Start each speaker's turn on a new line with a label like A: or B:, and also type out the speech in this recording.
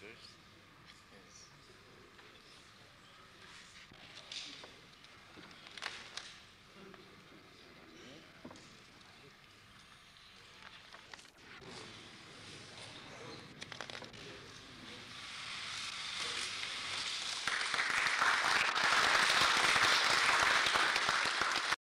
A: There's